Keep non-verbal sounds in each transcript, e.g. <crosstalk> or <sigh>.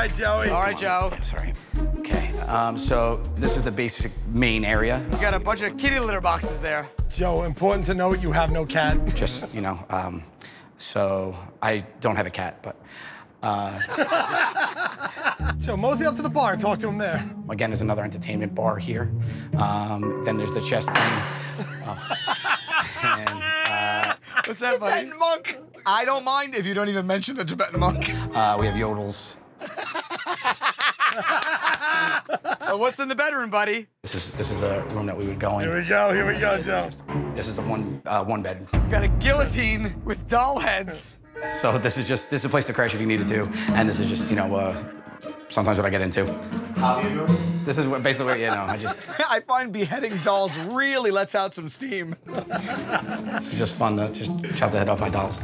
right, Joey. All right, Joe. Sorry. Okay. Um, so this is the basic main area. You got a bunch of kitty litter boxes there. Joe, important to note you have no cat. Just you know. Um, so I don't have a cat, but uh, <laughs> Joe, mosey up to the bar and talk to him there. again, there's another entertainment bar here. Um, then there's the chess thing. <laughs> Uh, and uh, What's that, buddy? Tibetan monk. I don't mind if you don't even mention the Tibetan monk. uh, we have yodels. What's in the bedroom, buddy? This is this is the room that we would go in. Here we go, here we go, Joe. This is the one uh, one bed. Got a guillotine with doll heads. So this is just this is a place to crash if you needed to, and this is just you know uh, sometimes what I get into. This is what basically you know I just <laughs> I find beheading dolls really lets out some steam. it's just fun to just chop the head off my dolls.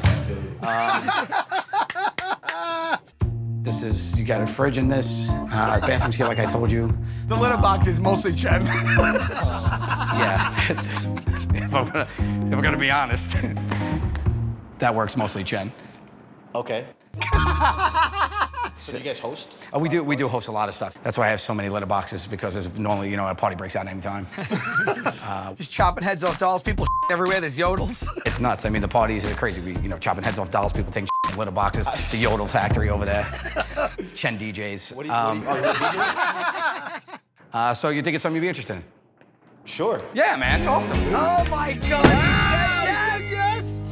Um, <laughs> this is you got a fridge in this. Uh, our bathrooms here, like I told you. The litter box is mostly Chen. <laughs> Yeah. if, I'm gonna, if I'm gonna be honest, that works mostly Chen. Okay. <laughs> so you guys host? Oh, we do we do host a lot of stuff. That's why I have so many litter boxes because there's normally you know a party breaks out anytime. <laughs> Uh, Just chopping heads off dolls. People everywhere. There's yodels. It's nuts. I mean, the parties are crazy. We, you know, chopping heads off dolls, people taking in litter boxes, the Yodel factory over there, Chen DJs. What do you, what do you, um, you're a DJ? uh, so you think it's something you'd be interested in? Sure. Yeah, man. Awesome. Oh my God! yes, yes.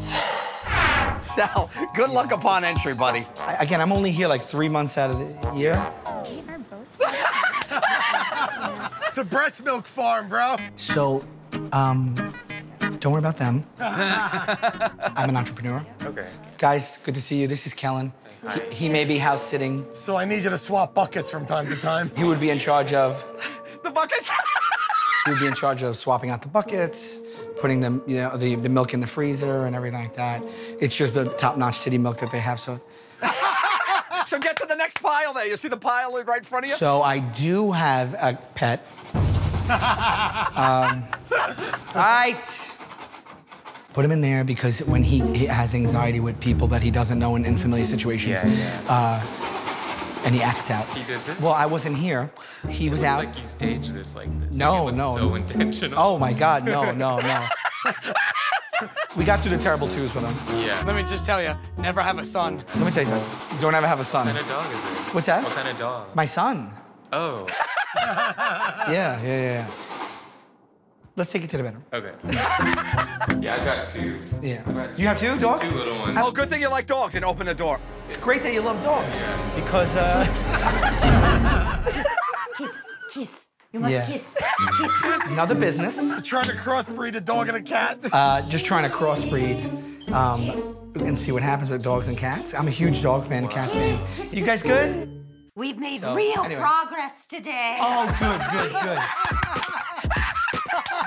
Sal, good luck upon entry, buddy. I- Again, I'm only here like three months out of the year. <laughs> It's a breast milk farm, bro. So, um, don't worry about them. <laughs> I'm an entrepreneur. Okay. Guys, good to see you. This is Kellen. He, he may be house sitting. So I need you to swap buckets from time to time. He would be in charge of. The. He would be in charge of swapping out the buckets, putting them, you know, the, the milk in the freezer and everything like that. It's just the top-notch titty milk that they have. So, <laughs> so get to the next pile there. You see the pile right in front of you? so I do have a pet. <laughs> um, right. Put him in there because when he, he has anxiety with people that he doesn't know in, unfamiliar situations, Yeah, yeah. Uh, and he acts out. He did this? Well, I wasn't here. He was It's out. like you staged this like this. No, like, it no. So intentional. Oh my God, no, no, no. <laughs> we got through the terrible twos with him. Yeah. Let me just tell you, never have a son. Let me tell you something. Don't ever have a son. What kind of dog is it? What's that? What kind of dog? My son. Oh. <laughs> Yeah, yeah, yeah, yeah. Let's take it to the bedroom. Okay. yeah, I got two. Yeah. I got You have two dogs? Two little ones. Oh, good thing you like dogs and open the door. It's great that you love dogs Yeah. because uh, <laughs> Kiss, kiss. You must Yeah. kiss. Kiss. another business. Trying to crossbreed a dog and a cat. Uh, just trying to crossbreed um, and see what happens with dogs and cats. I'm a huge dog fan, cat fan. You guys good? We've made So, real anyway. progress today. Oh, good, good, good. <laughs>